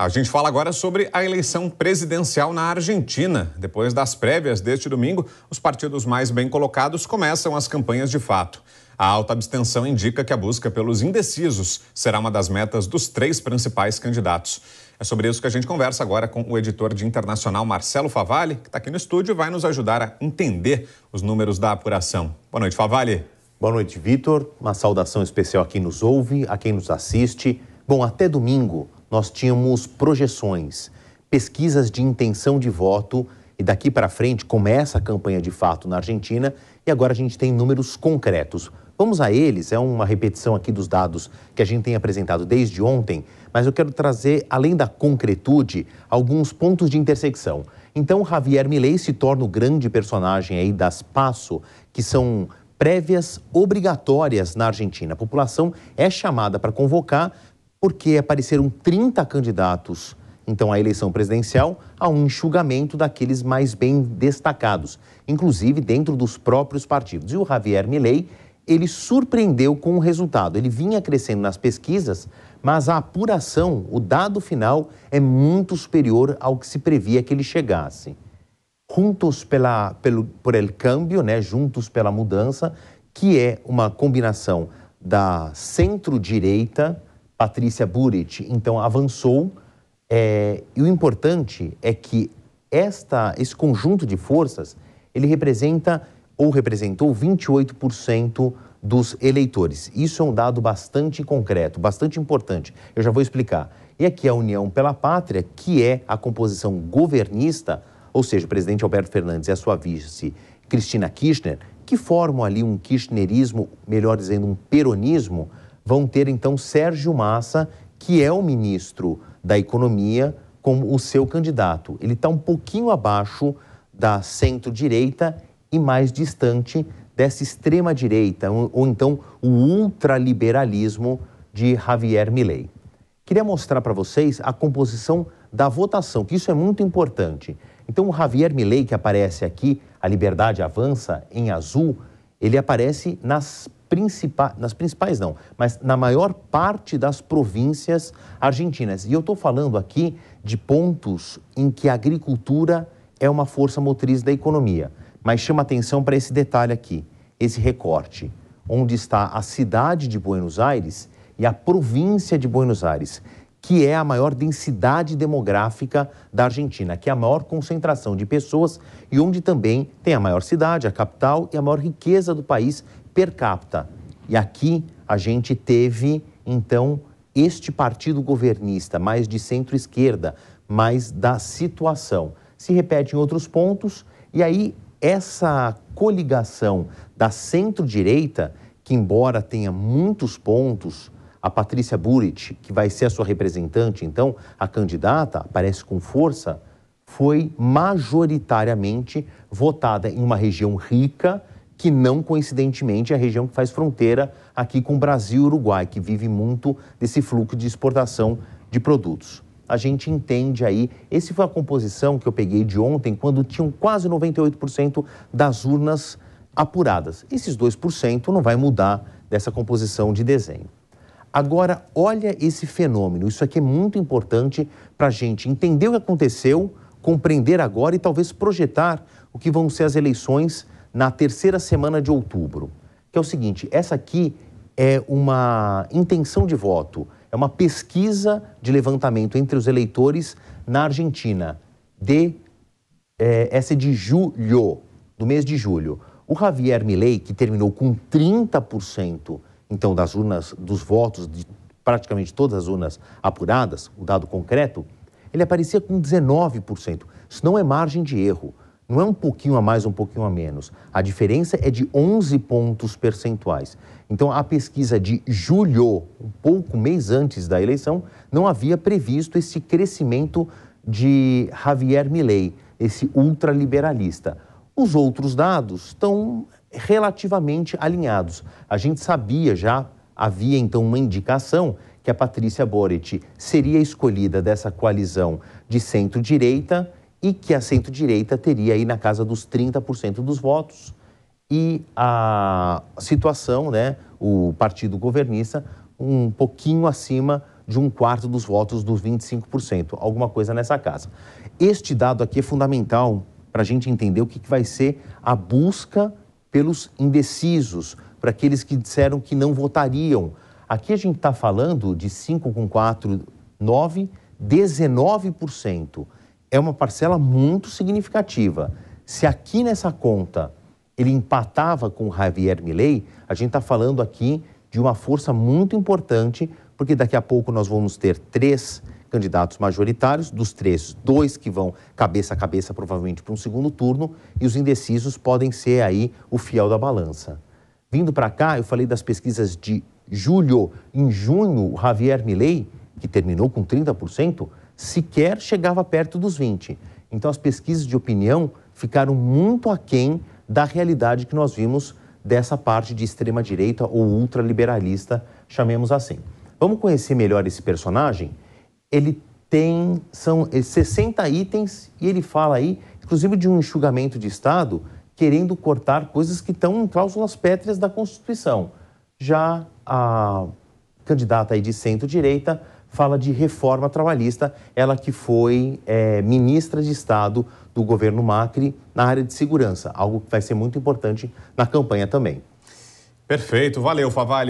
A gente fala agora sobre a eleição presidencial na Argentina. Depois das prévias deste domingo, os partidos mais bem colocados começam as campanhas de fato. A alta abstenção indica que a busca pelos indecisos será uma das metas dos três principais candidatos. É sobre isso que a gente conversa agora com o editor de internacional Marcelo Favalli, que está aqui no estúdio e vai nos ajudar a entender os números da apuração. Boa noite, Favalli. Boa noite, Vitor. Uma saudação especial a quem nos ouve, a quem nos assiste. Bom, até domingo nós tínhamos projeções, pesquisas de intenção de voto e daqui para frente começa a campanha de fato na Argentina e agora a gente tem números concretos. Vamos a eles, é uma repetição aqui dos dados que a gente tem apresentado desde ontem, mas eu quero trazer, além da concretude, alguns pontos de intersecção. Então, Javier Milei se torna o grande personagem aí das PASSO, que são prévias obrigatórias na Argentina. A população é chamada para convocar, porque apareceram 30 candidatos, então, à eleição presidencial, a um enxugamento daqueles mais bem destacados, inclusive dentro dos próprios partidos. E o Javier Milei, ele surpreendeu com o resultado. Ele vinha crescendo nas pesquisas, mas a apuração, o dado final, é muito superior ao que se previa que ele chegasse. Juntos pela, pelo, por el câmbio, né, juntos pela mudança, que é uma combinação da centro-direita, Patrícia Burit, então avançou. É, e o importante é que esta, esse conjunto de forças, ele representa ou representou 28% dos eleitores. Isso é um dado bastante concreto, bastante importante. Eu já vou explicar. E aqui a União pela Pátria, que é a composição governista, ou seja, o presidente Alberto Fernandes e a sua vice Cristina Kirchner, que formam ali um kirchnerismo, melhor dizendo, um peronismo, vão ter então Sérgio Massa, que é o ministro da Economia, como o seu candidato. Ele está um pouquinho abaixo da centro-direita e mais distante dessa extrema-direita, ou, então o ultraliberalismo de Javier Milei. Queria mostrar para vocês a composição da votação, que isso é muito importante. Então, o Javier Milei, que aparece aqui, a liberdade avança em azul, ele aparece nas principais, nas principais não, mas na maior parte das províncias argentinas. E eu estou falando aqui de pontos em que a agricultura é uma força motriz da economia. Mas chama atenção para esse detalhe aqui, esse recorte, onde está a cidade de Buenos Aires e a província de Buenos Aires, que é a maior densidade demográfica da Argentina, que é a maior concentração de pessoas e onde também tem a maior cidade, a capital e a maior riqueza do país, per capita. E aqui a gente teve, então, este partido governista, mais de centro-esquerda, mais da situação. Se repete em outros pontos, e aí essa coligação da centro-direita, que embora tenha muitos pontos, a Patrícia Burit, que vai ser a sua representante, então, a candidata, aparece com força, foi majoritariamente votada em uma região rica que não coincidentemente é a região que faz fronteira aqui com o Brasil e Uruguai, que vive muito desse fluxo de exportação de produtos. A gente entende aí, esse foi a composição que eu peguei de ontem, quando tinham quase 98% das urnas apuradas. Esses 2% não vai mudar dessa composição de desenho. Agora, olha esse fenômeno, isso aqui é muito importante para a gente entender o que aconteceu, compreender agora e talvez projetar o que vão ser as eleições na terceira semana de outubro, que é o seguinte: essa aqui é uma intenção de voto, é uma pesquisa de levantamento entre os eleitores na Argentina, de, é, essa é de julho, do mês de julho. O Javier Milei, que terminou com 30% então das urnas, dos votos de praticamente todas as urnas apuradas, o dado concreto, ele aparecia com 19%. Isso não é margem de erro. Não é um pouquinho a mais, um pouquinho a menos. A diferença é de 11 pontos percentuais. Então, a pesquisa de julho, um pouco mês antes da eleição, não havia previsto esse crescimento de Javier Milei, esse ultraliberalista. Os outros dados estão relativamente alinhados. A gente sabia já, havia então uma indicação que a Patrícia Boric seria escolhida dessa coalizão de centro-direita e que a centro-direita teria aí na casa dos 30% dos votos e a situação, né, o partido governista, um pouquinho acima de um quarto dos votos dos 25%, alguma coisa nessa casa. Este dado aqui é fundamental para a gente entender o que, que vai ser a busca pelos indecisos, para aqueles que disseram que não votariam. Aqui a gente está falando de 5 com 4, 9, 19%. É uma parcela muito significativa. Se aqui nessa conta ele empatava com Javier Milei, a gente está falando aqui de uma força muito importante, porque daqui a pouco nós vamos ter três candidatos majoritários, dos três, dois que vão cabeça a cabeça, provavelmente para um segundo turno, e os indecisos podem ser aí o fiel da balança. Vindo para cá, eu falei das pesquisas de julho. Em junho, o Javier Milei, que terminou com 30%, sequer chegava perto dos 20%. Então, as pesquisas de opinião ficaram muito aquém da realidade que nós vimos dessa parte de extrema-direita ou ultraliberalista, chamemos assim. Vamos conhecer melhor esse personagem? Ele tem, são 60 itens e ele fala aí, inclusive, de um enxugamento de Estado querendo cortar coisas que estão em cláusulas pétreas da Constituição. Já a candidata aí de centro-direita fala de reforma trabalhista, ela que foi é, ministra de Estado do governo Macri na área de segurança, algo que vai ser muito importante na campanha também. Perfeito, valeu, Favalli.